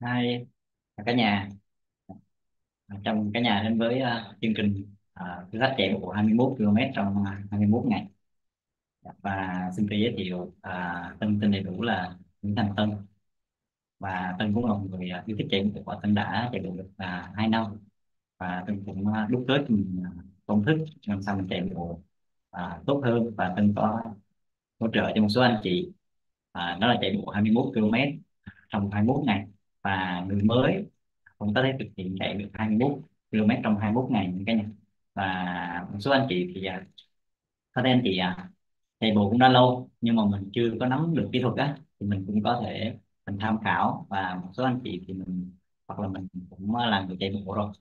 Hai cả nhà. Trong cả nhà đến với uh, chương trình ờ, uh, thử thách chạy bộ 21 km trong ờ, uh, 21 ngày. Và xin tự giới thiệu uh, Tân tên đầy đủ là Nguyễn Thành Tân. Và Tân cũng là một người uh, yêu thích chạy bộ và Tân đã chạy bộ được uh, 2 năm. Và Tân cũng uh, đúc kết mình uh, công thức làm sao mình chạy bộ uh, tốt hơn. Và Tân có hỗ trợ cho một số anh chị uh, đó là chạy bộ 21 km trong 21 ngày và người mới. Cũng có thể thực hiện chạy được 21 km trong 21 ngày những cái nhà. Và một số anh chị thì à, có thể anh chị à, chạy bộ cũng đã lâu nhưng mà mình chưa có nắm được kỹ thuật á thì mình cũng có thể mình tham khảo. Và một số anh chị thì mình hoặc là mình cũng là người chạy bộ rồi.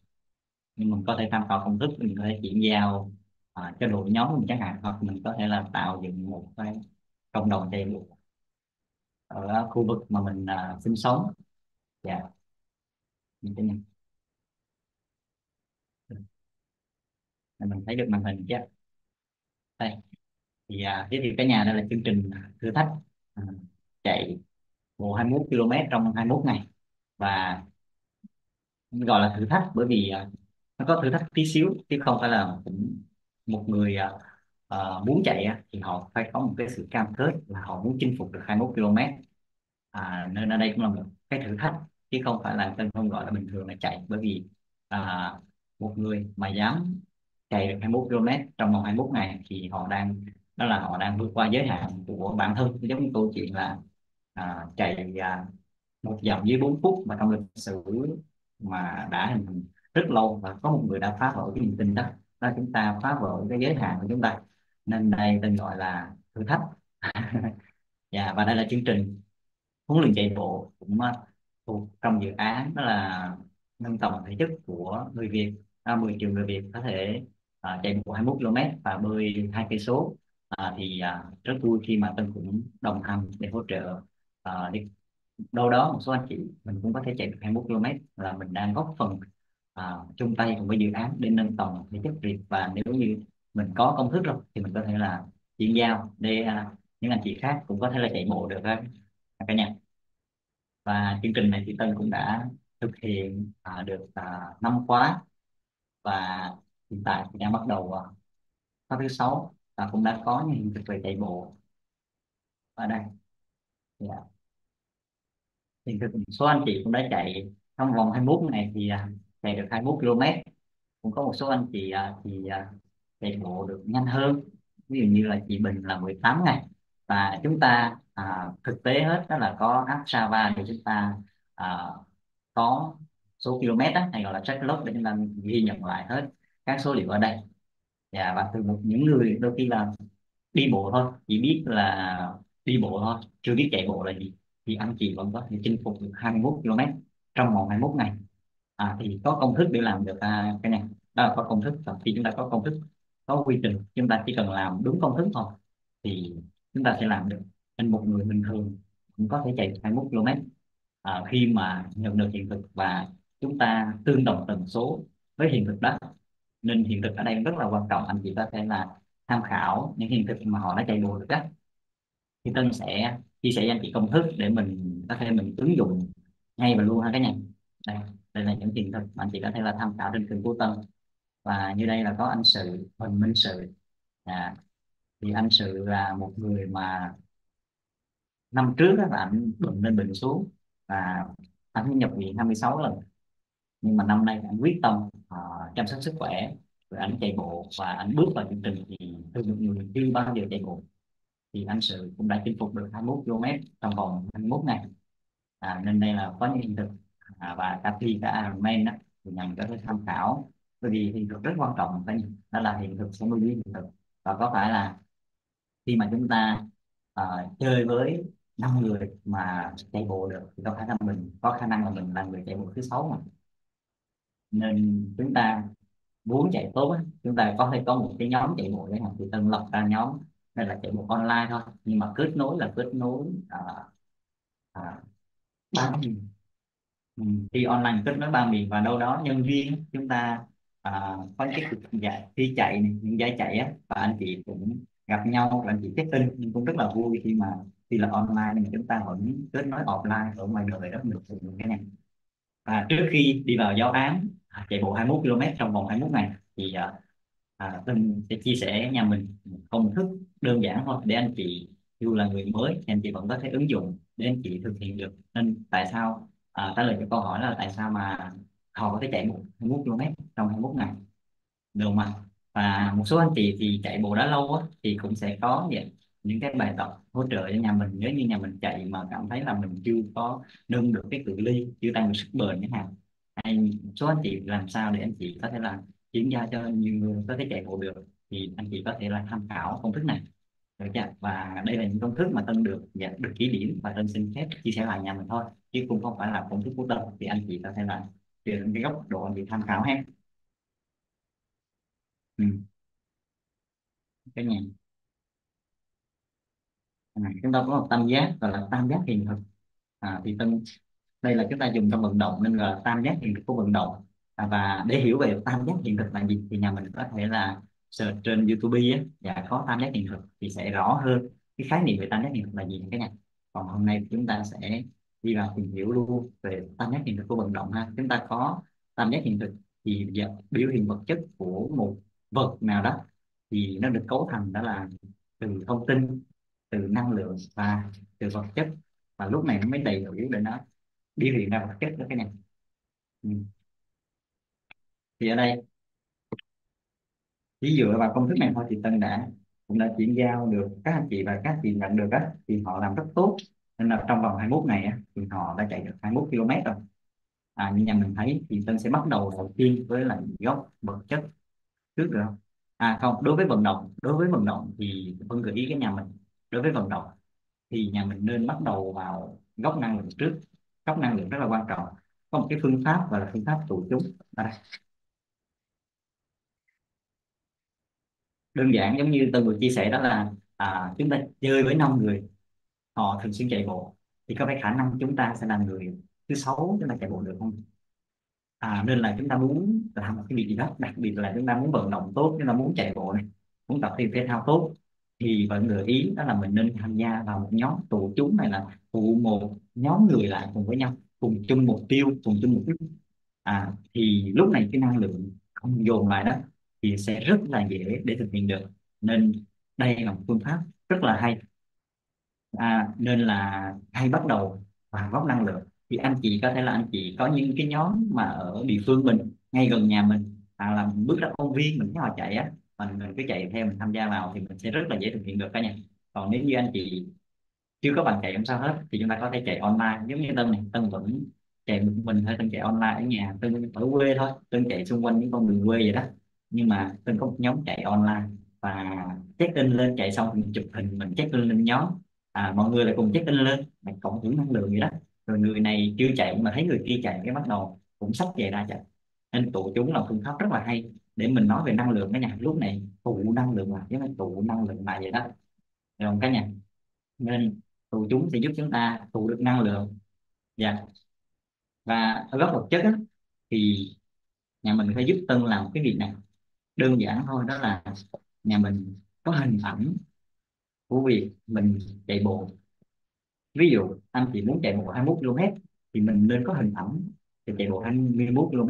Nhưng mình có thể tham khảo công thức mình có thể chuyển giao à, cho đội nhóm mình chẳng hạn hoặc mình có thể là tạo dựng một cái cộng đồng chạy bộ ở khu vực mà mình à, sinh sống dạ. Như thế này mình thấy được màn hình chứ. Đây. Thì à, giới thiệu cả nhà đây là chương trình thử thách à, chạy bộ 21 km trong 21 ngày. Và gọi là thử thách bởi vì à, nó có thử thách tí xíu chứ không phải là cũng một người à, à, muốn chạy à, thì họ phải có một cái sự cam kết là họ muốn chinh phục được 21 km. À, nên ở đây cũng là một cái thử thách chứ không phải là tên không gọi là bình thường là chạy. Bởi vì à, một người mà dám chạy được 21 km trong vòng 21 ngày thì họ đang đó là họ đang vượt qua giới hạn của bản thân. Giống như câu chuyện là à, chạy à, một dặm dưới 4 phút mà trong lịch sử mà đã hình thành rất lâu và có một người đã phá vỡ cái niềm tin đó. Đó chúng ta phá vỡ cái giới hạn của chúng ta. Nên đây tên gọi là thử thách. Yeah, dạ, và đây là chương trình huấn luyện chạy bộ cũng à, thuộc trong dự án đó là nâng tầm thể chất của người Việt à, 10 triệu người Việt có thể à, chạy bộ 21 km và bơi hai cây số. À, thì à, rất vui khi mà Tân cũng đồng hành để hỗ trợ à, đi đâu đó một số anh chị mình cũng có thể chạy được 21 km là mình đang góp phần à, chung tay cùng với dự án để nâng tầm thể chất Việt. Và nếu như mình có công thức rồi thì mình có thể là chuyển giao để à, những anh chị khác cũng có thể là chạy bộ được cả nhà và chương trình này thì Tân cũng đã thực hiện à, được à, 5 khóa. Và hiện tại thì đang bắt đầu à, khóa thứ sáu và cũng đã có những hiện thực về chạy bộ. Ở đây. Dạ. Yeah. hiện thực số anh chị cũng đã chạy trong vòng 21 ngày thì à, chạy được 21 km cũng có một số anh chị à, thì à, chạy bộ được nhanh hơn. Ví dụ như là chị Bình là 18 ngày và chúng ta à, thực tế hết đó là có app Java để chúng ta à, có số km đó, hay gọi là track log để chúng ta ghi nhận lại hết các số liệu ở đây. Dạ và từ một những người đôi khi là đi bộ thôi chỉ biết là đi bộ thôi chưa biết chạy bộ là gì thì anh chị vẫn có thể chinh phục được 21 km trong vòng 21 ngày. À, thì có công thức để làm được à, cái này. Đó là có công thức và khi chúng ta có công thức có quy trình chúng ta chỉ cần làm đúng công thức thôi thì chúng ta sẽ làm được nên một người bình thường cũng có thể chạy 21 km. À, khi mà nhận được hiện thực và chúng ta tương đồng tần số với hiện thực đó nên hiện thực ở đây rất là quan trọng. Anh chị có thể là tham khảo những hiện thực mà họ đã chạy đua được đó. Thì Tân sẽ chia sẻ với anh chị công thức để mình có thể mình ứng dụng ngay và luôn ha các nhà đây đây là những hiện thực mà anh chị có thể là tham khảo trên kênh của Tân. Và như đây là có anh sự Huỳnh Minh sự. À, thì anh sự là một người mà năm trước đó là anh bệnh lên bệnh xuống và anh nhập viện 26 lần. Nhưng mà năm nay anh quyết tâm uh, chăm sóc sức khỏe rồi anh chạy bộ và anh bước vào chương trình thì tôi một người chưa bao giờ chạy bộ. Thì anh sự cũng đã chinh phục được 21 km trong vòng 21 ngày. À, nên đây là có những hiện thực à, và cả thi cả Ironman đó thì mình có thể tham khảo. Bởi vì hiện thực rất quan trọng đó là hiện thực sống với hiện thực. Và có phải là khi mà chúng ta uh, chơi với năm người mà chạy bộ được thì có khả năng mình có khả năng là mình là người chạy bộ thứ sáu mà. Nên chúng ta muốn chạy tốt á, chúng ta có thể có một cái nhóm chạy bộ đấy hạn thì tân lập ra nhóm đây là chạy bộ online thôi. Nhưng mà kết nối là kết nối à, à, ba miền. Ừ, đi online kết nối ba miền và đâu đó nhân viên chúng ta à, có cái cuộc dạ, giải thi chạy này, những giải chạy á và anh chị cũng gặp nhau làm việc chị check in nhưng cũng rất là vui khi mà khi là online nhưng chúng ta vẫn kết nối offline ở ngoài đời rất được cái này và trước khi đi vào giáo án à, chạy bộ 21 km trong vòng 21 ngày thì à, à Tân sẽ chia sẻ nhà mình một công thức đơn giản thôi để anh chị dù là người mới thì anh chị vẫn có thể ứng dụng để anh chị thực hiện được. Nên tại sao à, trả lời cho câu hỏi là tại sao mà họ có thể chạy bộ 21 km trong 21 ngày? Được mà và một số anh chị thì chạy bộ đã lâu á, thì cũng sẽ có vậy những cái bài tập hỗ trợ cho nhà mình. Nếu như nhà mình chạy mà cảm thấy là mình chưa có nâng được cái cự ly chưa tăng được sức bền chẳng hạn hay một số anh chị làm sao để anh chị có thể là chuyển giao cho nhiều người có thể chạy bộ được thì anh chị có thể là tham khảo công thức này. Được chưa? Và đây là những công thức mà Tân được dạ, được kỷ điểm và Tân xin phép chia sẻ lại nhà mình thôi chứ cũng không phải là công thức của Tân thì anh chị có thể là từ cái góc độ anh chị tham khảo ha ừ. cái này à, chúng ta có một tam giác gọi là tam giác hiện thực. À, thì tâm đây là chúng ta dùng trong vận động nên là tam giác hiện thực của vận động. À, và để hiểu về tam giác hiện thực là gì thì nhà mình có thể là search trên YouTube á và có tam giác hiện thực thì sẽ rõ hơn cái khái niệm về tam giác hiện thực là gì cái này còn hôm nay chúng ta sẽ đi vào tìm hiểu luôn về tam giác hiện thực của vận động ha. Chúng ta có tam giác hiện thực thì biểu hiện vật chất của một vật nào đó thì nó được cấu thành đó là từ thông tin từ năng lượng và từ vật chất. Và lúc này nó mới đầy đủ để nó biểu hiện ra vật chất đó cái này. Ừ. thì ở đây chỉ dựa vào công thức này thôi thì Tân đã cũng đã chuyển giao được các anh chị và các anh chị nhận được á thì họ làm rất tốt. Nên là trong vòng 21 ngày á, thì họ đã chạy được 21 km rồi. À, như nhà mình thấy thì Tân sẽ bắt đầu đầu tiên với là gốc vật chất trước được không? À không đối với vận động đối với vận động thì Vân gợi ý cái nhà mình. Đối với vận động thì nhà mình nên bắt đầu vào góc năng lượng trước. Góc năng lượng rất là quan trọng. Có một cái phương pháp gọi là phương pháp tụ chúng. Đây. Đơn giản giống như tôi vừa chia sẻ đó là à, chúng ta chơi với năm người. Họ thường xuyên chạy bộ. Thì có phải khả năng chúng ta sẽ là người thứ sáu chúng ta chạy bộ được không? À, nên là chúng ta muốn làm một cái việc gì đó đặc biệt là chúng ta muốn vận động tốt chúng ta muốn chạy bộ này muốn tập thể thao tốt thì vẫn gợi ý đó là mình nên tham gia vào một nhóm tụ chúng này là tụ một nhóm người lại cùng với nhau cùng chung mục tiêu cùng chung mục đích. À thì lúc này cái năng lượng không dồn lại đó thì sẽ rất là dễ để thực hiện được. Nên đây là một phương pháp rất là hay. À, nên là hay bắt đầu bằng góc năng lượng thì anh chị có thể là anh chị có những cái nhóm mà ở địa phương mình ngay gần nhà mình à, là mình bước ra công viên mình thấy họ chạy á mình mình cứ chạy theo mình tham gia vào thì mình sẽ rất là dễ thực hiện được cả nhà. Còn nếu như anh chị chưa có bạn chạy không sao hết thì chúng ta có thể chạy online. Giống như Tân này Tân vẫn chạy một mình thôi Tân chạy online ở nhà Tân ở quê thôi Tân chạy xung quanh những con đường quê vậy đó. Nhưng mà Tân có một nhóm chạy online và check in lên chạy xong mình chụp hình mình check in lên nhóm. À, mọi người lại cùng check in lên mình cộng hưởng năng lượng vậy đó rồi người này chưa chạy mà thấy người kia chạy cái bắt đầu cũng sắp về ra chạy. Nên tụ chúng là phương pháp rất là hay để mình nói về năng lượng cái nhà lúc này tụ năng lượng là giống như tụ năng lượng lại vậy đó. Được không cả nhà? Nên tụ chúng sẽ giúp chúng ta tụ được năng lượng. Dạ. Và ở góc vật chất á, thì nhà mình phải giúp Tân làm cái việc này. Đơn giản thôi đó là nhà mình có hình ảnh của việc mình chạy bộ ví dụ anh chị muốn chạy bộ 21 km thì mình nên có hình ảnh để chạy bộ 21 km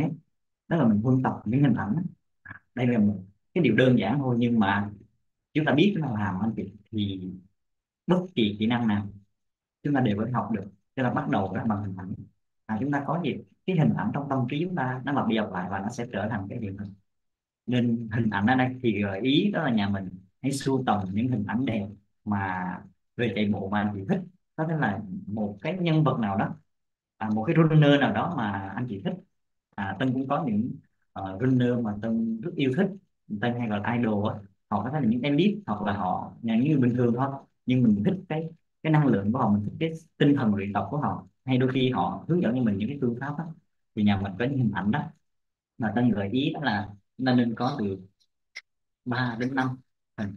đó là mình huân tập những hình ảnh. À, đây là một cái điều đơn giản thôi nhưng mà chúng ta biết chúng ta làm anh chị thì bất kỳ kỹ năng nào chúng ta đều có thể học được. Cho là bắt đầu ra bằng hình ảnh. À, chúng ta có gì? Cái hình ảnh trong tâm trí chúng ta nó lặp đi lặp lại và nó sẽ trở thành cái hiện thực nên hình ảnh ở đây thì gợi ý đó là nhà mình hãy sưu tầm những hình ảnh đẹp mà về chạy bộ mà anh chị thích có thể là một cái nhân vật nào đó à, một cái runner nào đó mà anh chị thích. À, Tân cũng có những uh, runner mà Tân rất yêu thích. Tân hay gọi là idol á. Họ có thể là những elite hoặc là họ là những người bình thường thôi. Nhưng mình thích cái cái năng lượng của họ mình thích cái tinh thần luyện tập của họ. Hay đôi khi họ hướng dẫn cho mình những cái phương pháp đó thì nhà mình có những hình ảnh đó. Mà Tân gợi ý đó là chúng ta nên có từ 3 đến 5 hình.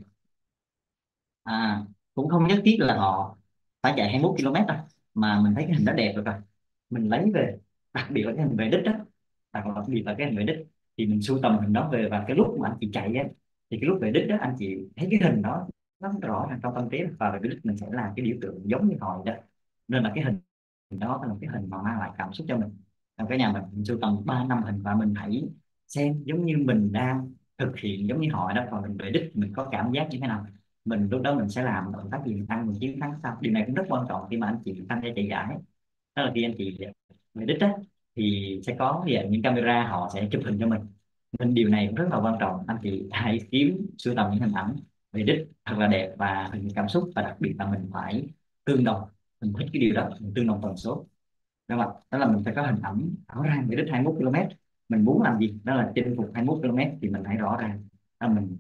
À cũng không nhất thiết là họ phải chạy 21 km rồi, mà mình thấy cái hình đó đẹp rồi rồi mình lấy về, đặc biệt là cái hình về đích đó, đặc biệt là cái hình về đích, thì mình sưu tầm hình đó về và cái lúc mà anh chị chạy á, thì cái lúc về đích đó anh chị thấy cái hình đó, nó rõ ràng trong tâm trí và về đích mình sẽ làm cái biểu tượng giống như hồi đó. Nên là cái hình đó là cái hình mà mang lại cảm xúc cho mình. Trong cái nhà mình mình sưu tầm ba năm hình và mình hãy xem giống như mình đang thực hiện giống như họ đó, và mình về đích mình có cảm giác như thế nào mình, lúc đó mình sẽ làm động tác gì mình ăn, mình chiến thắng sau điều này cũng rất quan trọng khi mà anh chị tham gia chạy giải. Đó là khi anh chị về đích á, thì sẽ có gì những camera họ sẽ chụp hình cho mình. Nên điều này cũng rất là quan trọng. Anh chị hãy kiếm, sưu tầm những hình ảnh về đích thật là đẹp và hình cảm xúc và đặc biệt là mình phải tương đồng. Mình thích cái điều đó, mình tương đồng tần số. Đó là đó là mình phải có hình ảnh rõ ràng về đích 21 km mình muốn làm gì? Đó là chinh phục 21 km thì mình hãy rõ ràng. Đó là mình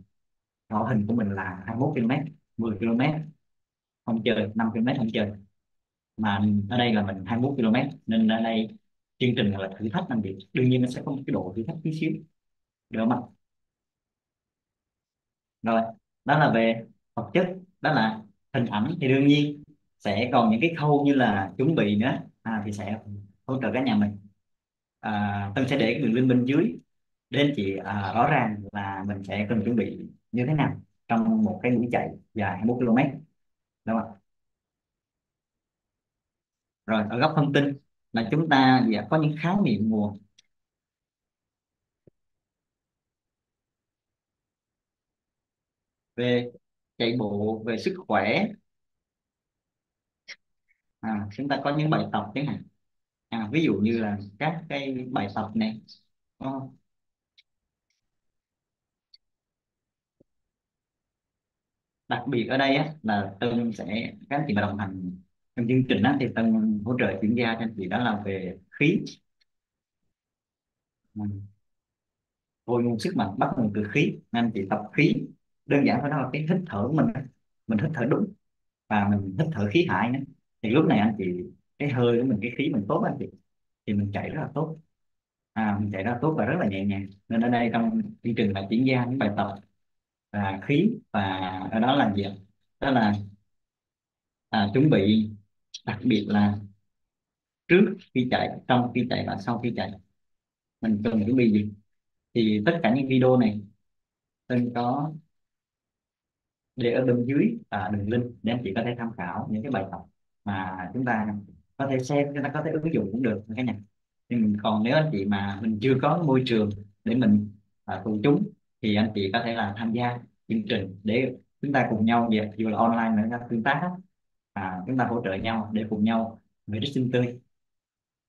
rõ hình của mình là 21 km 10 km không chơi 5 km không chơi. Mà ở đây là mình 21 km nên ở đây chương trình là thử thách làm việc đương nhiên nó sẽ có một cái độ thử thách tí xíu. Đỡ mặt rồi đó là về vật chất đó là hình ảnh. Thì đương nhiên sẽ còn những cái khâu như là chuẩn bị nữa. À, thì sẽ hỗ trợ cả nhà mình. À, Tân sẽ để cái đường link bên dưới. Đến chị à, rõ ràng là mình sẽ cần chuẩn bị như thế nào trong một cái mũi chạy dài 21 km đúng không rồi ở góc thông tin là chúng ta dạ, có những khái niệm nguồn về chạy bộ về sức khỏe. À, chúng ta có những bài tập chẳng hạn. À, ví dụ như là các cái bài tập này đúng không? Đặc biệt ở đây á, là Tân sẽ các anh chị mà đồng hành trong chương trình á, thì Tân hỗ trợ chuyên gia cho anh chị đó là về khí. Ừ. Hồi nguồn sức mạnh bắt nguồn từ khí nên anh chị tập khí. Đơn giản thôi đó là cái hít thở của mình mình hít thở đúng và mình hít thở khí hải nữa. Thì lúc này anh chị cái hơi của mình cái khí mình tốt anh chị thì mình chạy rất là tốt. À, mình chạy rất là tốt và rất là nhẹ nhàng. Nên ở đây trong chương trình là chuyển gia những bài tập và khí và ở đó là gì đó là à, chuẩn bị đặc biệt là trước khi chạy trong khi chạy và sau khi chạy. Mình cần chuẩn bị gì? Thì tất cả những video này tôi có để ở bên dưới à, đường link để anh chị có thể tham khảo những cái bài tập mà chúng ta có thể xem chúng ta có thể ứng dụng cũng được cả nhà nhưng còn nếu anh chị mà mình chưa có môi trường để mình à, tụ chúng thì anh chị có thể là tham gia chương trình để chúng ta cùng nhau về dù là online nữa tương tác à, chúng ta hỗ trợ nhau để cùng nhau về đích sinh tươi.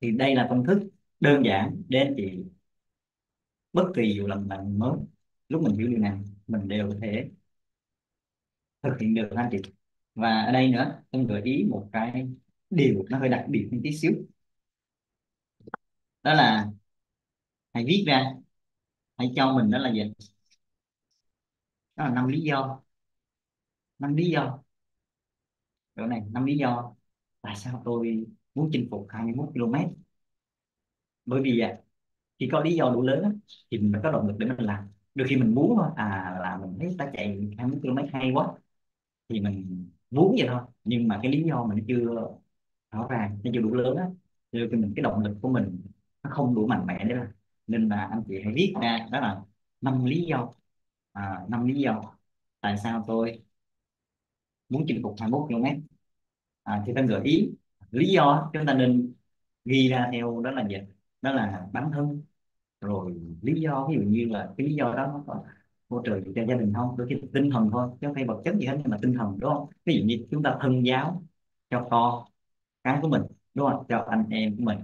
Thì đây là công thức đơn giản để anh chị bất kỳ dù là bạn mới lúc mình hiểu điều này mình đều có thể thực hiện được anh chị. Và ở đây nữa tôi gợi ý một cái điều nó hơi đặc biệt một tí xíu. Đó là hãy viết ra hãy cho mình đó là gì? Đó là năm lý do. Năm lý do. Chỗ này, năm lý do tại sao tôi muốn chinh phục 21 km. Bởi vì à, khi có lý do đủ lớn thì mình có động lực để mình làm. Đôi khi mình muốn thôi à là mình thấy ta chạy 21 km hay quá, thì mình muốn vậy thôi. Nhưng mà cái lý do mình chưa rõ ràng, nó chưa đủ lớn á, cho mình, cái động lực của mình nó không đủ mạnh mẽ để làm. Nên là anh chị hãy viết ra, đó là năm lý do à, năm lý do. Tại sao tôi muốn chinh phục 21 km? À, thì ta gợi ý. Lý do chúng ta nên ghi ra theo đó là gì đó là bản thân. Rồi lý do ví dụ như là cái lý do đó nó có hỗ trợ cho gia đình không? Đôi khi tinh thần thôi chứ không phải vật chất gì hết nhưng mà tinh thần đúng không? Ví dụ như chúng ta thân giáo cho con cái của mình đúng không? Cho anh em của mình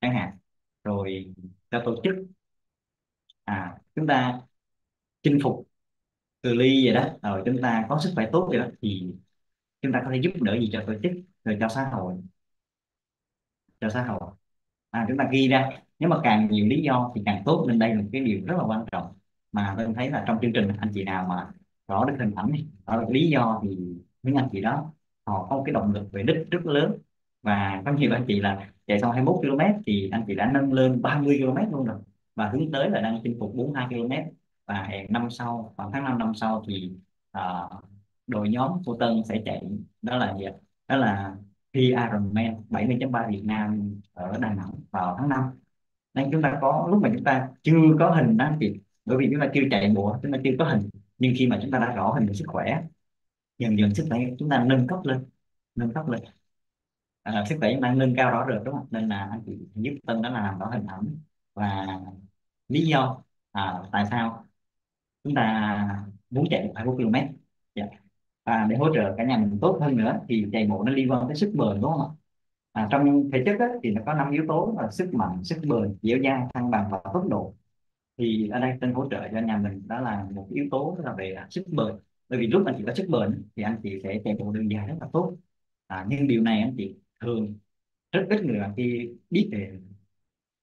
chẳng hạn. Rồi cho tổ chức. À chúng ta chinh phục từ ly vậy đó. Rồi chúng ta có sức khỏe tốt vậy đó thì chúng ta có thể giúp đỡ gì cho tổ chức rồi cho xã hội. Cho xã hội. À, chúng ta ghi ra. Nếu mà càng nhiều lý do thì càng tốt nên đây là một cái điều rất là quan trọng. Mà tôi thấy là trong chương trình anh chị nào mà rõ được hình ảnh rõ được lý do thì những anh chị đó họ có một cái động lực về đích rất lớn. Và có nhiều anh chị là chạy xong 21 km thì anh chị đã nâng lên 30 km luôn rồi và hướng tới là đang chinh phục 42 km và hẹn năm sau khoảng tháng 5 năm sau thì uh, đội nhóm của Tân sẽ chạy đó là gì đó là thi Ironman 70.3 Việt Nam ở Đà Nẵng vào tháng 5 nên chúng ta có lúc mà chúng ta chưa có hình đó thì bởi vì chúng ta chưa chạy mùa chúng ta chưa có hình nhưng khi mà chúng ta đã rõ hình về sức khỏe dần dần sức khỏe chúng ta nâng cấp lên nâng cấp lên. À, sức khỏe chúng ta nâng cao rõ rệt đúng không? Nên là anh chị giúp Tân đó là làm rõ hình ảnh và lý do à, tại sao chúng ta muốn chạy được 21 km. Dạ. à, để hỗ trợ cả nhà mình tốt hơn nữa thì chạy bộ nó liên quan tới sức bền đúng không ạ? À, trong thể chất á, thì nó có năm yếu tố là sức mạnh sức bền dẻo dai thăng bằng và tốc độ. Thì ở đây tên hỗ trợ cho nhà mình đó là một yếu tố là về sức bền. Bởi vì lúc anh chị có sức bền thì anh chị sẽ chạy bộ đường dài rất là tốt. À, nhưng điều này anh chị thường rất ít người khi biết về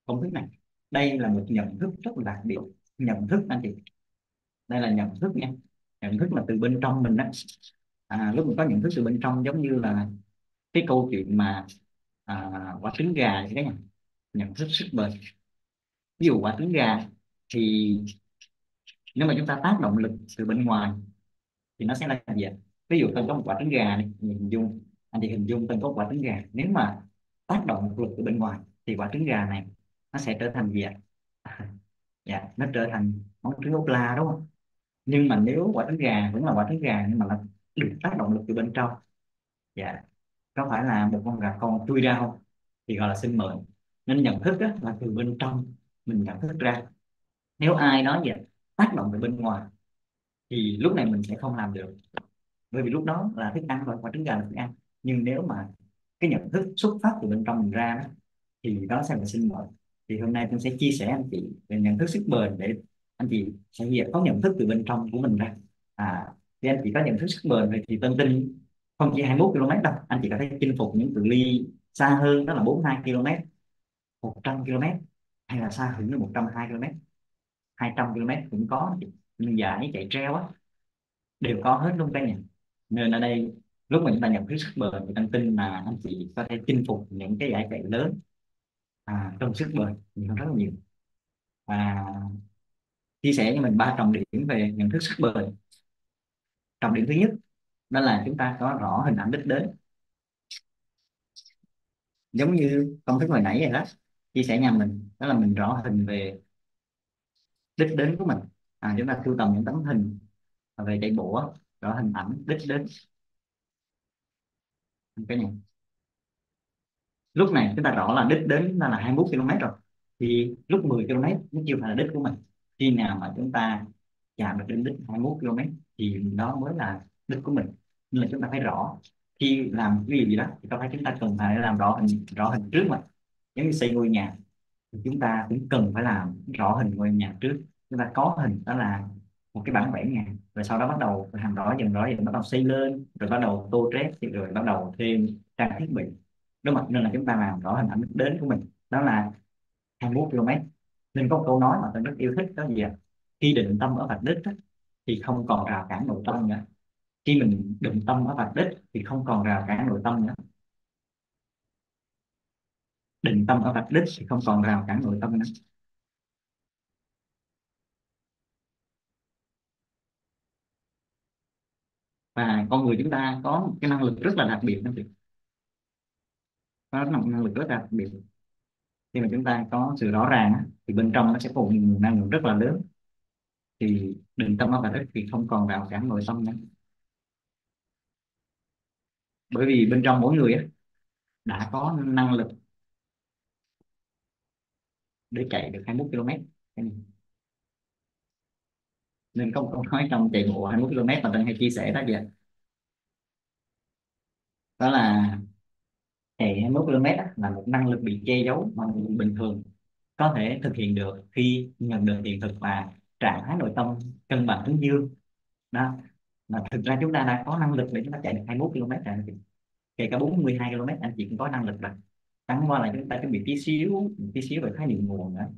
công thức này. Đây là một nhận thức rất là đặc biệt. Nhận thức anh chị đây là nhận thức nha. Nhận thức là từ bên trong mình đó à, lúc mình có nhận thức từ bên trong giống như là cái câu chuyện mà à, quả trứng gà thì cái nhận thức sức bền. Ví dụ quả trứng gà thì nếu mà chúng ta tác động lực từ bên ngoài thì nó sẽ là gì ạ? ví dụ tôi có một quả trứng gà này hình dung. Anh chị hình dung tôi có quả trứng gà. Nếu mà tác động lực từ bên ngoài thì quả trứng gà này nó sẽ trở thành gì ạ? À, dạ nó trở thành món trứng ốp la đúng không? Nhưng mà nếu quả trứng gà vẫn là quả trứng gà nhưng mà nó được tác động lực từ bên trong. Dạ. Có phải là một con gà con chui ra không? Thì gọi là sinh mệnh nên nhận thức đó là từ bên trong mình nhận thức ra. Nếu ai nói vậy tác động từ bên ngoài thì lúc này mình sẽ không làm được. Bởi vì lúc đó là thức ăn và quả trứng gà là thức ăn. Nhưng nếu mà cái nhận thức xuất phát từ bên trong mình ra đó, thì đó sẽ là sinh mệnh thì hôm nay tôi sẽ chia sẻ anh chị về nhận thức sức bền để anh chị sẽ có nhận thức từ bên trong của mình ra. À thì anh chị có nhận thức sức bền vậy thì tân tin không chỉ 21 km đâu anh chị có thể chinh phục những cự ly xa hơn đó là 42 km 100 km hay là xa hơn là 120 km 200 km cũng có. Nhưng giải chạy treo á đều có hết luôn cả nhà. Nên ở đây lúc mà chúng ta nhận thức sức bền thì tăng tin là anh chị có thể chinh phục những cái giải chạy lớn à, trong sức bền thì rất là nhiều. Và chia sẻ cho mình ba trọng điểm về nhận thức sắc bền. Trọng điểm thứ nhất đó là chúng ta có rõ hình ảnh đích đến. Giống như công thức hồi nãy vậy đó chia sẻ nhà mình đó là mình rõ hình về đích đến của mình. À, chúng ta sưu tầm những tấm hình về chạy bộ rõ hình ảnh đích đến. Cái này lúc này chúng ta rõ là đích đến là 21 km rồi thì lúc 10 km nó chưa phải là đích của mình khi nào mà chúng ta chạm được đến đích 21 km thì đó mới là đích của mình. Nên là chúng ta phải rõ, khi làm cái gì đó thì có phải chúng ta cần phải làm rõ hình rõ hình trước mà. Giống như xây ngôi nhà thì chúng ta cũng cần phải làm rõ hình ngôi nhà trước. Chúng ta có hình đó là một cái bản vẽ nhà, rồi sau đó bắt đầu làm rõ dần rõ dần, bắt đầu xây lên, rồi bắt đầu tô trét, rồi bắt đầu thêm trang thiết bị. Đúng không nên là chúng ta làm rõ hình ảnh đến của mình. Đó là 21 km nên có một câu nói mà tôi rất yêu thích đó gì ạ? Khi định tâm ở vạch đích đó, thì không còn rào cản nội tâm nữa. Khi mình định tâm ở vạch đích thì không còn rào cản nội tâm nữa. Định tâm ở vạch đích thì không còn rào cản nội tâm nữa. Và con người chúng ta có một cái năng lực rất là đặc biệt đó chị. có một năng lực rất là đặc biệt khi mà chúng ta có sự rõ ràng thì bên trong nó sẽ có một nguồn năng lượng rất là lớn. Thì định tâm ở và thích thì không còn rào cản nội tâm nữa. Bởi vì bên trong mỗi người đã có năng lực để chạy được 21 km nên có một câu nói trong chạy bộ 21 km mà tôi hay chia sẻ đó vậy đó là chạy 21 km là một năng lực bị che giấu mà người bình thường có thể thực hiện được khi nhận được hiện thực và trạng thái nội tâm cân bằng hướng dương. Đó mà thực ra chúng ta đã có năng lực để chúng ta chạy được 21 km rồi kể cả 42 km anh chị cũng có năng lực rồi. Chẳng qua là chúng ta chuẩn bị tí xíu một tí xíu về khái niệm nguồn nữa.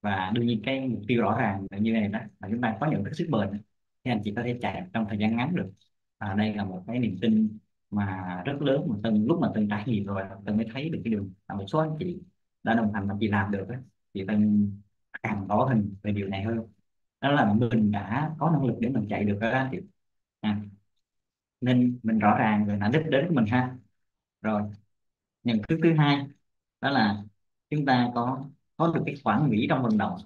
Và đương nhiên cái mục tiêu rõ ràng là như này đó là chúng ta có nhận thức sức bền thì anh chị có thể chạy trong thời gian ngắn được. À, đây là một cái niềm tin mà rất lớn mà tân lúc mà tân trải nghiệm rồi tân mới thấy được cái điều là một số anh chị đã đồng hành mà chị làm được ấy, thì tân càng rõ hình về điều này hơn. Đó là mình đã có năng lực để mình chạy được đó anh chị à. nên mình rõ ràng về là đích đến của mình ha. Rồi nhận thức thứ hai đó là chúng ta có có được cái khoản nghĩ trong vận động.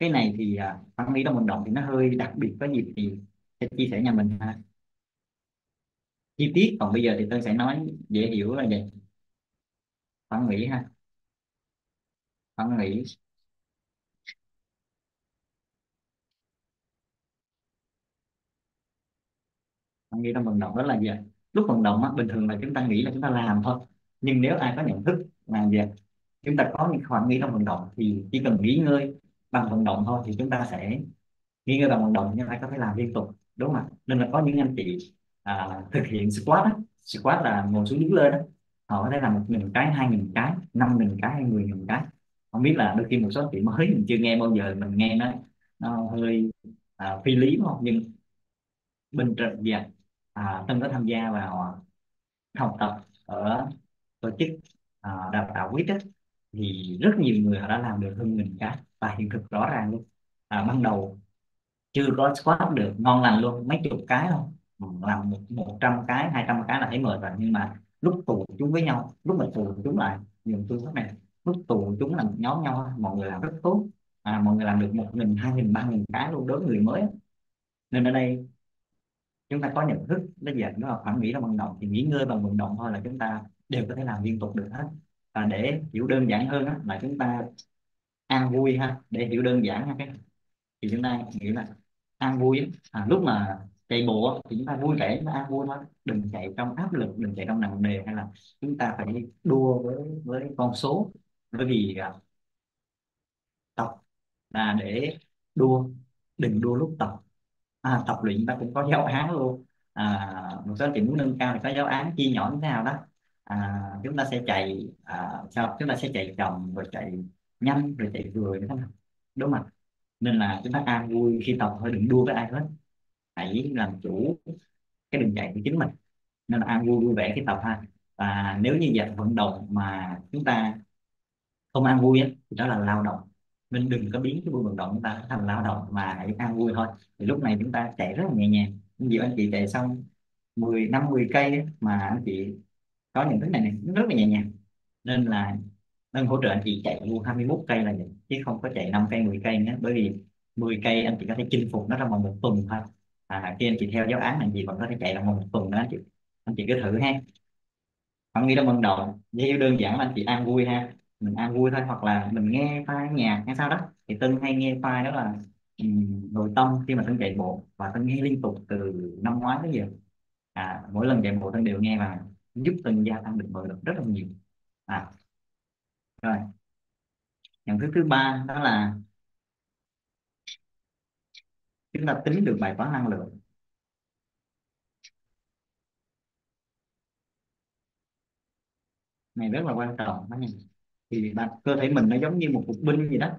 Cái này thì à, khoản nghĩ trong vận động thì nó hơi đặc biệt có dịp thì sẽ chia sẻ nhà mình ha chi tiết. Còn bây giờ thì tôi sẽ nói dễ hiểu là vậy. Phản nghĩ ha. Phản nghĩ. Phản nghĩ trong vận động đó là gì lúc vận động á, bình thường là chúng ta nghĩ là chúng ta làm thôi. Nhưng nếu ai có nhận thức là gì chúng ta có những khoảng nghĩ trong vận động thì chỉ cần nghỉ ngơi bằng vận động thôi thì chúng ta sẽ nghỉ ngơi bằng vận động nhưng ai có thể làm liên tục. Đúng không ạ? Nên là có những anh chị à, thực hiện squat á squat là ngồi xuống đứng lên đó. Họ có thể làm một nghìn cái hai nghìn cái năm nghìn cái hay mười nghìn cái. Không biết là đôi khi một số chị mới mình chưa nghe bao giờ mình nghe nó nó hơi à, phi lý đúng không? Nhưng bên trận dạ à, Tân có tham gia vào học tập ở tổ chức à, đào tạo quýt á. Thì rất nhiều người họ đã làm được hơn mình cái. Và hiện thực rõ ràng luôn. À, ban đầu chưa có squat được ngon lành luôn mấy chục cái thôi làm một một trăm cái hai trăm cái là thấy mệt rồi. Nhưng mà lúc tụ chúng với nhau lúc mà tụ chúng lại dùng phương pháp này lúc tụ chúng làm nhóm nhau mọi người làm rất tốt. À, mọi người làm được một nghìn hai nghìn ba nghìn cái luôn đối với người mới. Nên ở đây chúng ta có nhận thức nó dạng nó là phản nghĩ là vận động. Thì nghỉ ngơi bằng vận động thôi là chúng ta đều có thể làm liên tục được hết. Và để hiểu đơn giản hơn á, là chúng ta an vui ha để hiểu đơn giản ha. Cái thì chúng ta nghĩ là an vui á, à, lúc mà chạy bộ á, thì chúng ta vui vẻ chúng ta ăn vui thôi. Đừng chạy trong áp lực đừng chạy trong nặng nề hay là chúng ta phải đua với với con số. Bởi vì à, tập là để đua đừng đua lúc tập. À, tập luyện ta cũng có giáo án luôn. À, một số anh chị muốn nâng cao thì có giáo án chia nhỏ như thế nào đó. À, chúng ta sẽ chạy à, sao chúng ta sẽ chạy chậm rồi chạy nhanh rồi chạy vừa như thế nào đúng không nên là chúng ta an vui khi tập thôi đừng đua với ai hết hãy làm chủ cái đường chạy của chính mình. Nên là an vui vui vẻ khi tập ha. Và nếu như dạng vận động mà chúng ta không an vui á, thì đó là lao động. Mình đừng có biến cái buổi vận động chúng ta thành lao động mà hãy an vui thôi. Thì lúc này chúng ta chạy rất là nhẹ nhàng. Nhiều anh chị chạy xong 10 năm 10 cây mà anh chị có những thứ này này nó rất là nhẹ nhàng. Nên là nên hỗ trợ anh chị chạy luôn 21 cây là vậy chứ không có chạy 5 cây 10 cây nữa. Bởi vì 10 cây anh chị có thể chinh phục nó trong vòng một tuần thôi à, khi anh chị theo giáo án này chị vẫn có thể chạy được một tuần nữa anh chị anh chị cứ thử ha. Không nghĩ là vận đầu, dễ đơn giản là anh chị ăn vui ha. Mình ăn vui thôi hoặc là mình nghe file nhạc hay sao đó. Thì Tân hay nghe file đó là um, nội tâm khi mà Tân chạy bộ. Và Tân nghe liên tục từ năm ngoái tới giờ. À, mỗi lần chạy bộ Tân đều nghe và giúp Tân gia tăng được nội lực rất là nhiều. À, rồi. Nhận thức thứ ba đó là chúng ta tính được bài toán năng lượng. Này rất là quan trọng. Đó thì bạn cơ thể mình nó giống như một cục binh gì đó.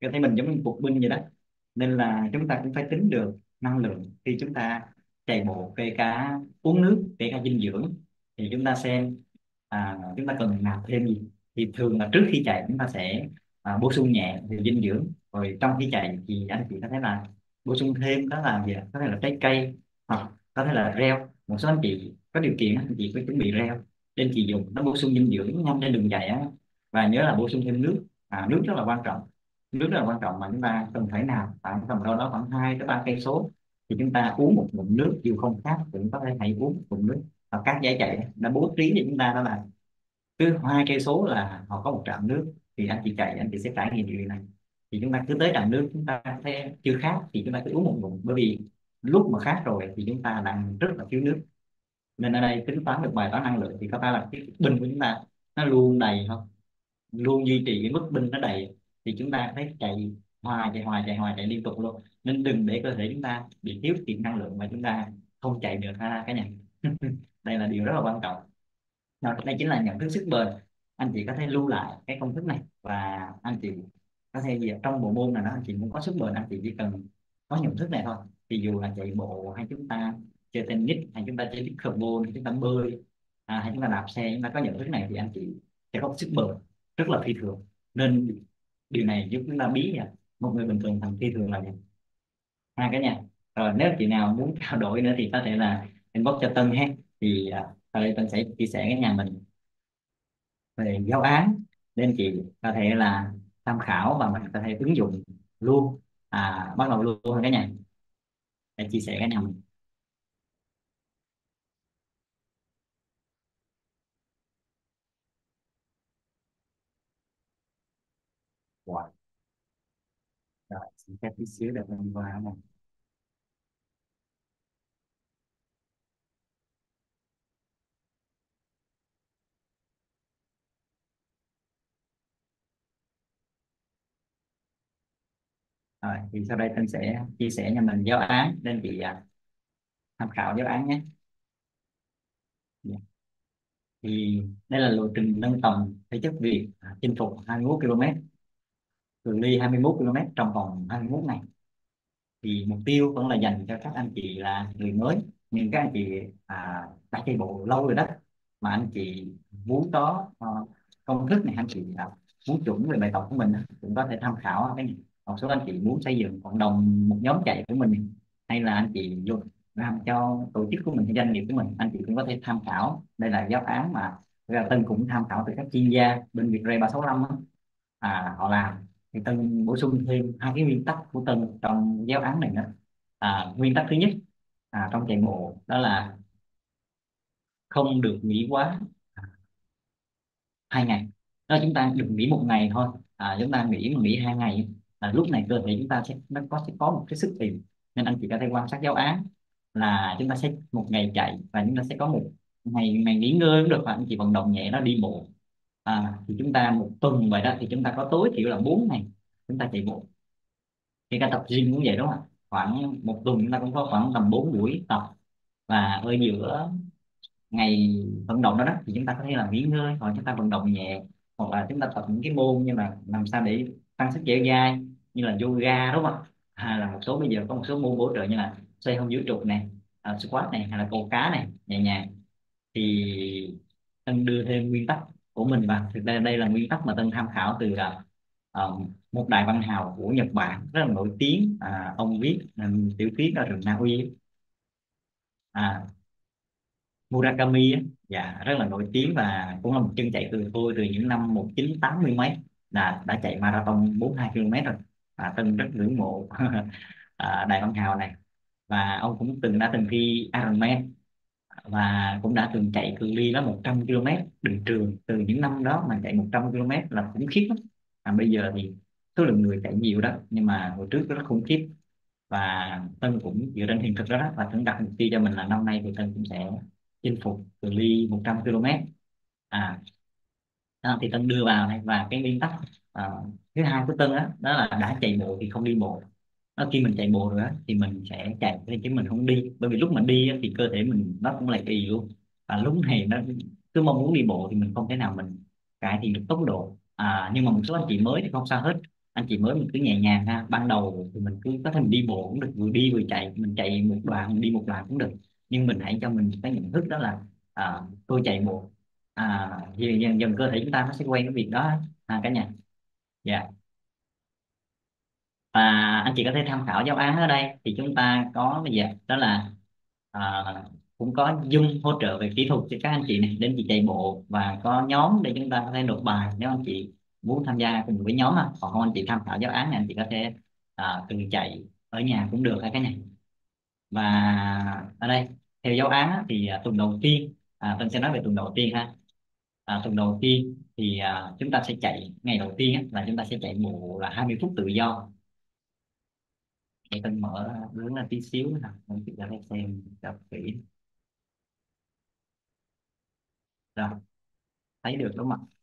Cơ thể mình giống như một cục binh vậy đó. Nên là chúng ta cũng phải tính được năng lượng. Khi chúng ta chạy bộ kể cả uống nước kể cả dinh dưỡng thì chúng ta xem à, chúng ta cần nạp thêm gì? Thì thường là trước khi chạy chúng ta sẽ à, bổ sung nhẹ về dinh dưỡng. Rồi trong khi chạy thì anh chị có thể là bổ sung thêm đó là gì ạ? có thể là trái cây hoặc có thể là rau. Một số anh chị có điều kiện anh chị có chuẩn bị rau. Nên chị dùng nó bổ sung dinh dưỡng nhanh trên đường chạy á. Và nhớ là bổ sung thêm nước. À, nước rất là quan trọng. Nước rất là quan trọng mà chúng ta cần phải nào khoảng tầm đâu đó khoảng 2 tới ba cây số. Thì chúng ta uống một ngụm nước dù không khát cũng có thể hãy uống một ngụm nước. Và các giải chạy đã bố trí cho chúng ta đó là cứ hai cây số là họ có một trạm nước, thì anh chị chạy, anh chị sẽ trải nghiệm điều này. Thì chúng ta cứ tới trạm nước, chúng ta thấy chưa khát thì chúng ta cứ uống một ngụm. Bởi vì lúc mà khát rồi thì chúng ta đang rất là thiếu nước. Nên ở đây tính toán được bài toán năng lượng thì có phải là cái bình của chúng ta nó luôn đầy không? Luôn duy trì cái mức bình nó đầy thì chúng ta thấy chạy hoài chạy hoài chạy hoài, chạy liên tục luôn. Nên đừng để cơ thể chúng ta bị thiếu kiệt năng lượng mà chúng ta không chạy được ha cả nhà đây là điều rất là quan trọng. Rồi, đây chính là nhận thức sức bền. Anh chị có thể lưu lại cái công thức này và anh chị có thể gì trong bộ môn này đó anh chị muốn có sức bền anh chị chỉ cần có nhận thức này thôi. Thì dù là chạy bộ hay chúng ta chơi tennis hay chúng ta chơi pickleball hay chúng ta bơi à, hay chúng ta đạp xe chúng ta có nhận thức này thì anh chị sẽ có sức bền rất là phi thường. Nên điều này giúp chúng ta biết nha một người bình thường thành phi thường là gì? Hai cái nha. Rồi nếu chị nào muốn trao đổi nữa thì có thể là inbox cho Tân ha. Thì à, đây Tân sẽ chia sẻ cái nhà mình về giáo án nên chị có thể là tham khảo và mình có thể ứng dụng luôn à bắt đầu luôn cả nhà để chia sẻ cái nhà mình Wow. Rồi, xin phép tí xíu để mình qua này. Rồi, thì sau đây Tân sẽ chia sẻ nhà mình giáo án nên chị à, tham khảo giáo án nhé. yeah. Thì đây là lộ trình nâng tầm thể chất Việt à, chinh phục 21 km, cự ly 21 km trong vòng 21 ngày. Thì mục tiêu vẫn là dành cho các anh chị là người mới, nhưng các anh chị à, đã chạy bộ lâu rồi đó, mà anh chị muốn có uh, công thức này anh chị à, muốn chuẩn về bài tập của mình cũng có thể tham khảo cái này một số anh chị muốn xây dựng cộng đồng một nhóm chạy của mình hay là anh chị vô làm cho tổ chức của mình hay doanh nghiệp của mình anh chị cũng có thể tham khảo. Đây là giáo án mà thực ra Tân cũng tham khảo từ các chuyên gia bên Vietray 365 á. à, họ làm. Thì Tân bổ sung thêm hai cái nguyên tắc của Tân trong giáo án này nữa. À, nguyên tắc thứ nhất à, trong chạy bộ đó là không được nghỉ quá à, hai ngày. Đó chúng ta đừng nghỉ một ngày thôi. À, chúng ta nghỉ mà nghỉ hai ngày là lúc này cơ thể chúng ta sẽ nó có sẽ có một cái sức tìm nên anh chị có thể quan sát giáo án là chúng ta sẽ một ngày chạy và chúng ta sẽ có một ngày ngày nghỉ ngơi cũng được và anh chị vận động nhẹ nó đi bộ à, thì chúng ta một tuần vậy đó thì chúng ta có tối thiểu là 4 ngày chúng ta chạy bộ thì cả tập gym cũng vậy đúng không ạ khoảng một tuần chúng ta cũng có khoảng tầm 4 buổi tập và ở giữa ngày vận động đó, đó thì chúng ta có thể là nghỉ ngơi hoặc chúng ta vận động nhẹ hoặc là chúng ta tập những cái môn như là làm sao để tăng sức dẻo dai như là yoga đúng không ạ? Hay là một số bây giờ có một số môn bổ trợ như là xoay hông dưới trụ này uh, squat này hay là câu cá này nhẹ nhàng. Thì Tân đưa thêm nguyên tắc của mình vào. Thực ra đây là nguyên tắc mà Tân tham khảo từ uh, một đại văn hào của Nhật Bản rất là nổi tiếng. À, ông viết um, tiểu thuyết ở rừng Na Uy. À, Murakami á, dạ rất là nổi tiếng và cũng là một chân chạy từ tôi từ những năm 1980 mấy là đã chạy marathon 42 km rồi. Và Tân rất ngưỡng mộ. À, Đại Văn Hào này. Và ông cũng từng đã từng thi Ironman. Và cũng đã từng chạy cự ly đó 100 km đường trường từ những năm đó mà chạy 100 km là khủng khiếp lắm. À, bây giờ thì số lượng người chạy nhiều đó nhưng mà hồi trước rất khủng khiếp. Và Tân cũng dựa trên hiện thực đó, đó và Tân đặt mục tiêu cho mình là năm nay thì Tân cũng sẽ chinh phục cự ly 100 km. À à, thì Tân đưa vào này và cái nguyên tắc à, thứ hai của Tân đó, đó là đã chạy bộ thì không đi bộ. Đó, khi mình chạy bộ rồi đó, thì mình sẽ chạy chứ mình không đi. Bởi vì lúc mình đi á, thì cơ thể mình nó cũng lại kỳ luôn. Và lúc này nó cứ mong muốn đi bộ thì mình không thể nào mình cải thiện được tốc độ. À, nhưng mà một số anh chị mới thì không sao hết. Anh chị mới mình cứ nhẹ nhàng ha. Ban đầu thì mình cứ có thể mình đi bộ cũng được vừa đi vừa chạy. Mình chạy một đoạn mình đi một đoạn cũng được. Nhưng mình hãy cho mình cái nhận thức đó là à, tôi chạy bộ à, dần dần dần cơ thể chúng ta nó sẽ quen cái việc đó. À, cả nhà. Dạ. Và anh chị có thể tham khảo giáo án ở đây. Thì chúng ta có bây giờ đó là à, cũng có Zoom hỗ trợ về kỹ thuật cho các anh chị này đến chị chạy bộ. Và có nhóm để chúng ta có thể nộp bài nếu anh chị muốn tham gia cùng với nhóm mà còn không anh chị tham khảo giáo án này anh chị có thể à, tự chạy ở nhà cũng được hay cái này và ở đây theo giáo án á, thì à, tuần đầu tiên à, Tân sẽ nói về tuần đầu tiên ha à, tuần đầu tiên thì à, chúng ta sẽ chạy ngày đầu tiên á, là chúng ta sẽ chạy bộ là 20 phút tự do. Để tôi mở hướng là tí xíu nè anh chị ra đây xem đọc kỹ. Rồi thấy được đúng không ạ?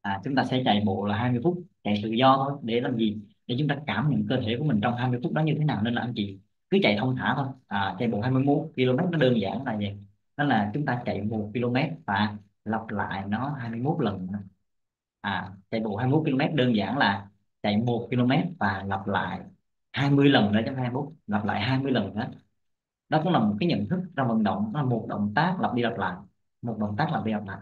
À, chúng ta sẽ chạy bộ là 20 phút chạy tự do thôi để làm gì? Để chúng ta cảm nhận cơ thể của mình trong 20 phút đó như thế nào nên là anh chị cứ chạy thông thả thôi. À, chạy bộ 21 km nó đơn giản là vậy đó là chúng ta chạy 1 km và lặp lại nó 21 lần à chạy bộ 21 km đơn giản là chạy 1 km và lặp lại 20 lần nữa trong 21 lặp lại 20 lần nữa. Đó cũng là một cái nhận thức trong vận động nó là một động tác lặp đi lặp lại một động tác lặp đi lặp lại.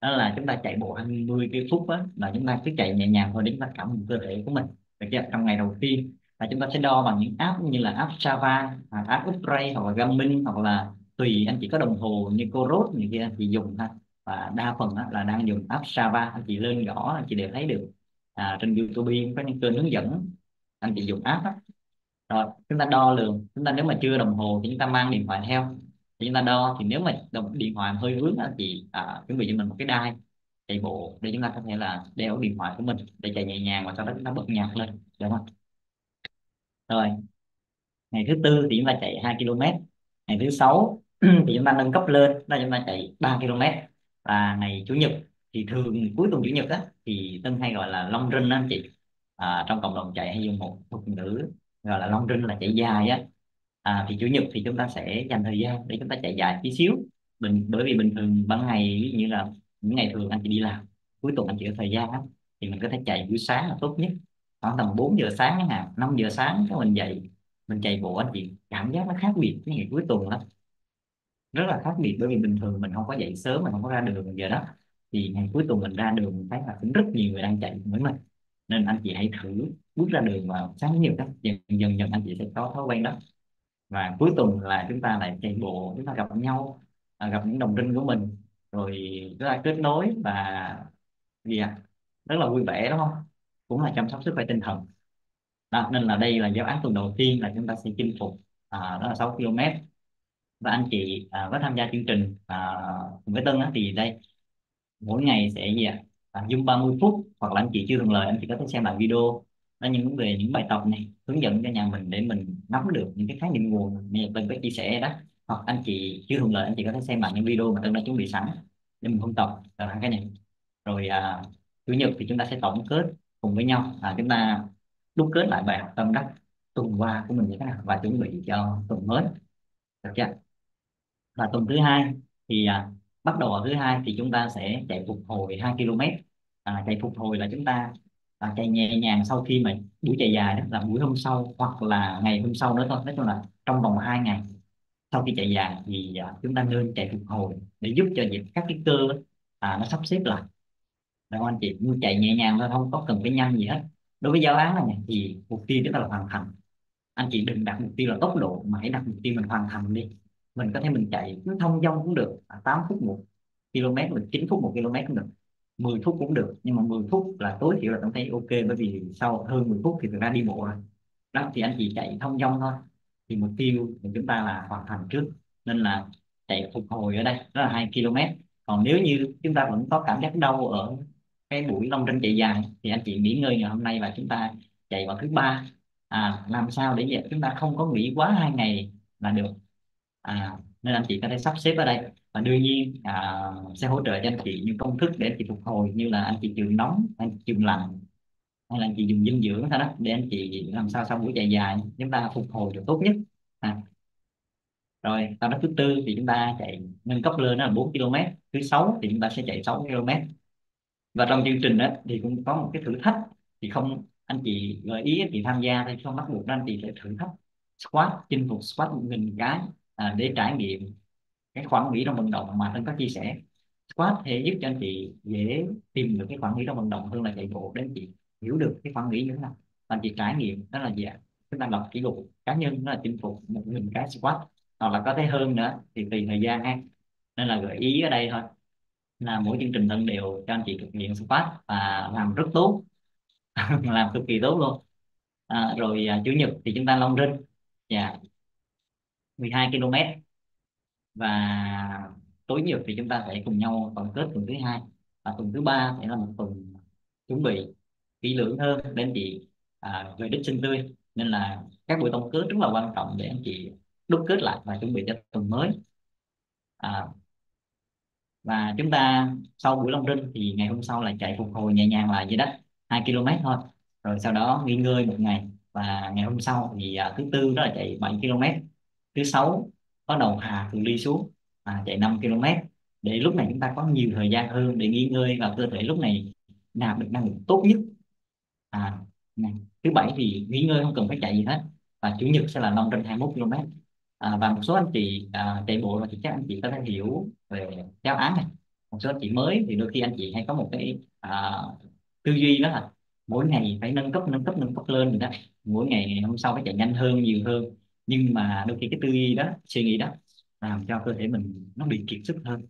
Đó là chúng ta chạy bộ 20 cái phút đó, là chúng ta cứ chạy nhẹ nhàng thôi để chúng ta cảm nhận cơ thể của mình. Được chưa? trong ngày đầu tiên là chúng ta sẽ đo bằng những app như là app Strava, app Upray hoặc là Garmin hoặc là tùy anh chị có đồng hồ như cô rốt như kia anh chị dùng ha. Và đa phần á, là đang dùng app Strava anh chị lên gõ anh chị đều thấy được. À, trên YouTube có những kênh hướng dẫn anh chị dùng app á. rồi chúng ta đo lường. Chúng ta nếu mà chưa đồng hồ thì chúng ta mang điện thoại theo. Thì chúng ta đo thì nếu mà đồng điện thoại hơi vướng anh chị à, chuẩn bị cho mình một cái đai chạy bộ để chúng ta có thể là đeo điện thoại của mình để chạy nhẹ nhàng và sau đó chúng ta bật nhạc lên được không? Rồi ngày thứ tư thì chúng ta chạy 2 km ngày thứ sáu thì chúng ta nâng cấp lên là chúng ta chạy 3 km. Và ngày chủ nhật thì thường cuối tuần chủ nhật á thì Tân hay gọi là long run đó anh chị. À, trong cộng đồng chạy hay dùng một thuật ngữ gọi là long run là chạy dài á. À, thì chủ nhật thì chúng ta sẽ dành thời gian để chúng ta chạy dài tí xíu. Bình bởi vì bình thường ban ngày ví dụ như là những ngày thường anh chị đi làm cuối tuần anh chị có thời gian á thì mình có thể chạy buổi sáng là tốt nhất. Khoảng tầm 4 giờ sáng chẳng hạn 5 giờ sáng cái mình dậy mình chạy bộ anh chị cảm giác nó khác biệt với ngày cuối tuần lắm rất là khác biệt bởi vì bình thường mình không có dậy sớm mình không có ra đường giờ đó thì ngày cuối tuần mình ra đường mình thấy là cũng rất nhiều người đang chạy với mình. Nên anh chị hãy thử bước ra đường vào sáng nhiều cách dần dần dần anh chị sẽ có thói quen đó. Và cuối tuần là chúng ta lại chạy bộ chúng ta gặp nhau à, gặp những đồng trinh của mình. Rồi chúng ta kết nối và gì à rất là vui vẻ đúng không? Cũng là chăm sóc sức khỏe tinh thần. Đó, nên là đây là giáo án tuần đầu tiên là chúng ta sẽ chinh phục à, đó là 6 km và anh chị à, có tham gia chương trình à, cùng với Tân á, thì đây mỗi ngày sẽ gì ạ? À, zoom 30 phút hoặc là anh chị chưa thuận lời anh chị có thể xem lại video. Đó những về những bài tập này hướng dẫn cho nhà mình để mình nắm được những cái khái niệm nguồn như Tân có chia sẻ đó. Hoặc anh chị chưa thuận lời anh chị có thể xem lại những video mà Tân đã chuẩn bị sẵn để mình ôn tập. Là cái này. Rồi à, chủ nhật thì chúng ta sẽ tổng kết cùng với nhau. À, chúng ta đúc kết lại bài học tâm đắc tuần qua của mình như thế nào và chuẩn bị cho tuần mới. Được chưa? Và tuần thứ hai thì à, bắt đầu ở thứ hai thì chúng ta sẽ chạy phục hồi 2 km à, chạy phục hồi là chúng ta à, chạy nhẹ nhàng sau khi mà buổi chạy dài đó là buổi hôm sau hoặc là ngày hôm sau nữa thôi. Nói chung là trong vòng 2 ngày sau khi chạy dài thì à, chúng ta nên chạy phục hồi để giúp cho việc các cái cơ à, nó sắp xếp lại. Đúng không anh chị như chạy nhẹ nhàng thôi không có cần phải nhanh gì hết. Đối với giáo án này thì mục tiêu chúng ta là hoàn thành. Anh chị đừng đặt mục tiêu là tốc độ mà hãy đặt mục tiêu mình hoàn thành đi mình có thể mình chạy cứ thông dong cũng được à, 8 phút một km mình 9 phút một km cũng được 10 phút cũng được nhưng mà 10 phút là tối thiểu là tôi thấy ok bởi vì sau hơn 10 phút thì người ta đi bộ rồi. Đó thì anh chị chạy thông dong thôi. Thì mục tiêu của chúng ta là hoàn thành trước nên là chạy phục hồi ở đây đó là 2 km. Còn nếu như chúng ta vẫn có cảm giác đau ở cái buổi long tranh chạy dài thì anh chị nghỉ ngơi ngày hôm nay và chúng ta chạy vào thứ ba. À, làm sao để vậy? Chúng ta không có nghỉ quá hai ngày là được à, nên anh chị có thể sắp xếp ở đây và đương nhiên à, sẽ hỗ trợ cho anh chị những công thức để anh chị phục hồi như là anh chị trường nóng anh chị trường lạnh hay là anh chị dùng dinh dưỡng thôi đó để anh chị làm sao sau buổi chạy dài chúng ta phục hồi được tốt nhất à. rồi sau đó thứ tư thì chúng ta chạy nâng cấp lên là 4 km thứ sáu thì chúng ta sẽ chạy 6 km và trong chương trình đó thì cũng có một cái thử thách thì không anh chị gợi ý anh chị tham gia thì không bắt buộc anh chị sẽ thử thách squat chinh phục squat một nghìn cái à, để trải nghiệm cái khoảng nghỉ trong vận động mà thân có chia sẻ. Squat thì giúp cho anh chị dễ tìm được cái khoảng nghỉ trong vận động hơn là chạy bộ để anh chị hiểu được cái khoảng nghỉ như thế nào. Anh chị trải nghiệm đó là gì ạ chúng ta lập kỷ lục cá nhân đó là chinh phục một nghìn cái squat hoặc là có thể hơn nữa thì tùy thời gian ha. Nên là gợi ý ở đây thôi là mỗi chương trình thân đều cho anh chị thực hiện squat và làm rất tốt. Làm cực kỳ tốt luôn. À, rồi à, chủ nhật thì chúng ta long rinh. Dạ. 12 km. Và tối nhiều thì chúng ta sẽ cùng nhau tổng kết tuần thứ hai và tuần thứ ba sẽ là một tuần chuẩn bị kỹ lưỡng hơn để anh chị à, về đích sinh tươi. Nên là các buổi tổng kết rất là quan trọng để anh chị đúc kết lại và chuẩn bị cho tuần mới. À, và chúng ta sau buổi long rinh thì ngày hôm sau là chạy phục hồi nhẹ nhàng lại dưới đó 2 km thôi. Rồi sau đó nghỉ ngơi một ngày và ngày hôm sau thì à, thứ tư đó là chạy 7 km thứ sáu có đầu Hà từ Ly xuống à, chạy 5 km. Để lúc này chúng ta có nhiều thời gian hơn để nghỉ ngơi và cơ thể lúc này nạp được năng lượng tốt nhất. À, này. thứ bảy thì nghỉ ngơi không cần phải chạy gì hết. Và chủ nhật sẽ là long trên 21 km. À, và một số anh chị à, chạy bộ thì chắc anh chị có thể hiểu về giáo án này. Một số anh chị mới thì đôi khi anh chị hay có một cái à, tư duy đó là mỗi ngày phải nâng cấp nâng cấp nâng cấp lên rồi đó. Mỗi ngày, ngày hôm sau phải chạy nhanh hơn nhiều hơn nhưng mà đôi khi cái tư duy đó, suy nghĩ đó làm cho cơ thể mình nó bị kiệt sức hơn.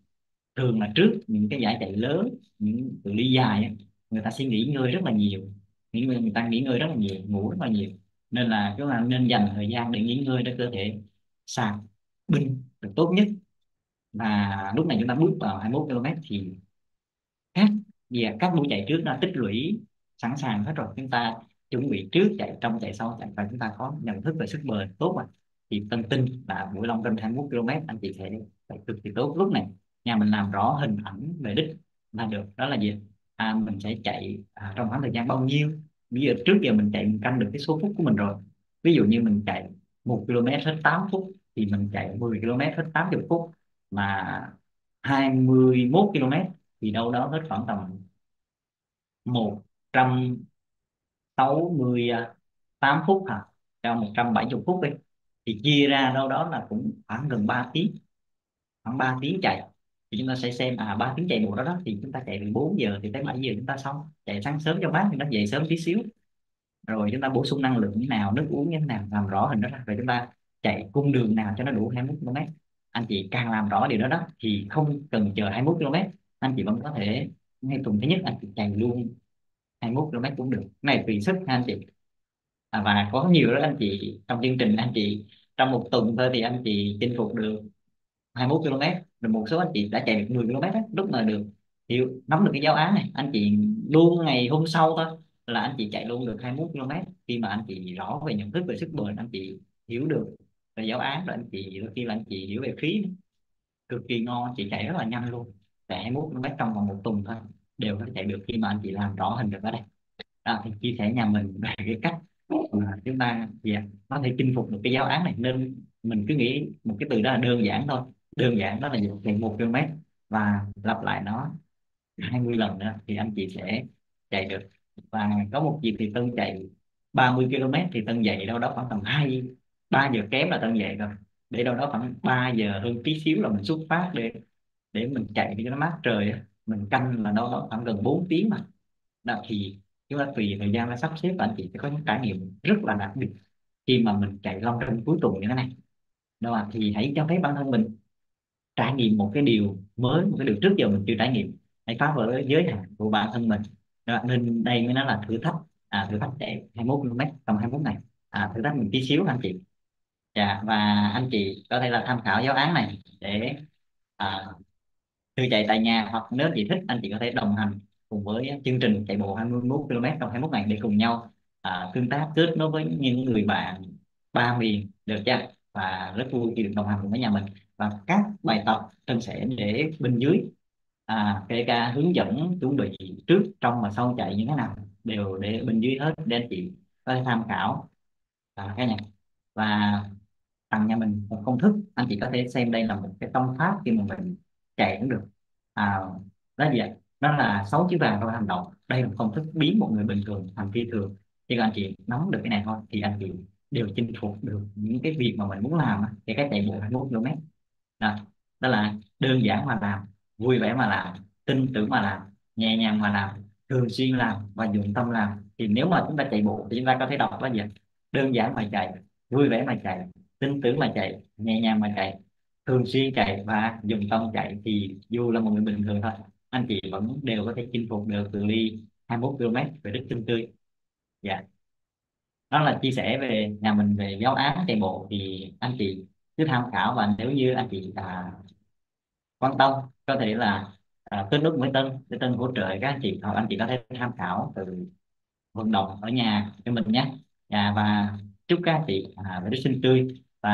Thường là trước những cái giải chạy lớn, những cự ly dài người ta sẽ nghỉ ngơi rất là nhiều. Nghỉ ngơi, người ta nghỉ ngơi rất là nhiều, ngủ rất là nhiều. Nên là các bạn nên dành thời gian để nghỉ ngơi để cơ thể sạc pin được tốt nhất. Và lúc này chúng ta bước vào 21 km thì các và các buổi chạy trước đã tích lũy sẵn sàng hết rồi. Chúng ta chuẩn bị trước chạy trong chạy sau chạy và chúng ta có nhận thức về sức bền tốt mà. Thì tân tin là buổi long trên 21 km anh chị sẽ chạy cực kỳ tốt lúc này. Nhà mình làm rõ hình ảnh về đích là được đó là gì? À, mình sẽ chạy à, trong khoảng thời gian bao nhiêu? Bây giờ trước giờ mình chạy mình canh được cái số phút của mình rồi. Ví dụ như mình chạy một km hết 8 phút thì mình chạy 10 km hết 80 phút. Mà 21 km thì đâu đó hết khoảng tầm 68 à, phút hả? Cho 170 phút đi. Thì chia ra đâu đó là cũng khoảng gần 3 tiếng, khoảng 3 tiếng chạy. Thì chúng ta sẽ xem à 3 tiếng chạy bộ đó đó, thì chúng ta chạy từ 4 giờ thì tới 7 giờ chúng ta xong. Chạy sáng sớm cho mát thì nó dậy sớm tí xíu. Rồi chúng ta bổ sung năng lượng như nào, nước uống như thế nào, làm rõ hình đó ra. Rồi chúng ta chạy cung đường nào cho nó đủ 21 km anh chị càng làm rõ điều đó đó thì không cần chờ 21 km anh chị vẫn có thể, ngay tuần thứ nhất anh chị chạy luôn 21 km cũng được. Cái này tùy sức ha anh chị. À, và có nhiều đó anh chị trong chương trình anh chị trong một tuần thôi thì anh chị chinh phục được 21 km rồi một số anh chị đã chạy được 10 km đó, lúc nào được hiểu nắm được cái giáo án này anh chị luôn ngày hôm sau thôi là anh chị chạy luôn được 21 km khi mà anh chị rõ về nhận thức về sức bền anh chị hiểu được về giáo án rồi anh chị đôi khi là anh chị hiểu về khí cực kỳ ngon chị chạy rất là nhanh luôn. Chạy 21 km trong vòng một tuần thôi đều có thể chạy được khi mà anh chị làm rõ hình được ở đây. Đó, thì chia sẻ nhà mình về cái cách mà chúng ta yeah, có thể chinh phục được cái giáo án này. Nên mình cứ nghĩ một cái từ đó là đơn giản thôi. Đơn giản đó là dùng chạy một km và lặp lại nó 20 lần nữa thì anh chị sẽ chạy được. Và có một dịp thì Tân chạy 30 km thì Tân dậy đâu đó khoảng tầm 2 3 giờ kém là Tân dậy rồi. Để đâu đó khoảng 3 giờ hơn tí xíu là mình xuất phát để để mình chạy cho nó mát trời mình canh là đâu đó khoảng gần 4 tiếng mà. Đó thì chúng ta tùy thời gian nó sắp xếp và anh chị sẽ có những trải nghiệm rất là đặc biệt khi mà mình chạy long trong cuối tuần như thế này. Đó thì hãy cho phép bản thân mình trải nghiệm một cái điều mới một cái điều trước giờ mình chưa trải nghiệm. Hãy phá vỡ giới hạn của bản thân mình. Đó, nên đây mới nói là thử thách à, thử thách chạy 21 km trong 21 ngày. À, thử thách mình tí xíu anh chị? Dạ và anh chị có thể là tham khảo giáo án này để à, thư chạy tại nhà hoặc nếu chị thích anh chị có thể đồng hành cùng với chương trình chạy bộ 21 km trong 21 ngày để cùng nhau à, tương tác kết nối với những người bạn ba miền được chưa và rất vui khi được đồng hành cùng với nhà mình. Và các bài tập thân sẽ để bên dưới à, kể cả hướng dẫn chuẩn bị trước trong và sau chạy như thế nào đều để bên dưới hết để anh chị có thể tham khảo. À, các nhà và tặng nhà mình một công thức anh chị có thể xem đây là một cái tâm pháp khi mà mình chạy cũng được. À, đó gì ạ? Đó là sáu chữ vàng trong hành động. Đây là một công thức biến một người bình thường thành phi thường. Chỉ cần anh chị nắm được cái này thôi thì anh chị đều chinh phục được những cái việc mà mình muốn làm thì cái chạy bộ 21 km đó, đó là đơn giản mà làm vui vẻ mà làm tin tưởng mà làm nhẹ nhàng mà làm thường xuyên làm và dụng tâm làm. Thì nếu mà chúng ta chạy bộ thì chúng ta có thể đọc là gì đơn giản mà chạy vui vẻ mà chạy tin tưởng mà chạy nhẹ nhàng mà chạy thường xuyên chạy và dùng công chạy thì dù là một người bình thường thôi anh chị vẫn đều có thể chinh phục được cự ly 21 km về đích chân tươi dạ. Đó là chia sẻ về nhà mình về giáo án chạy bộ thì anh chị cứ tham khảo và nếu như anh chị à, quan tâm có thể là à, kết lúc mới Tân để Tân hỗ trợ các anh chị hoặc anh chị có thể tham khảo từ vận động ở nhà cho mình nhé. Dạ, và chúc các anh chị à, về đích sinh tươi và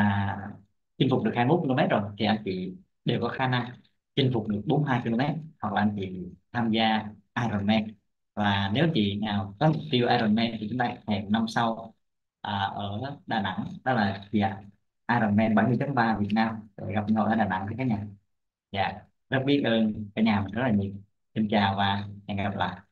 chinh phục được 21 km rồi thì anh chị đều có khả năng chinh phục được 42 km hoặc là anh chị tham gia Ironman. Và nếu chị nào có mục tiêu Ironman thì chúng ta hẹn năm sau à, ở Đà Nẵng đó là dạ, Ironman 70.3 Việt Nam để gặp nhau ở Đà Nẵng cả nhà. Dạ rất biết ơn cả nhà mình rất là nhiều. Xin chào và hẹn gặp lại.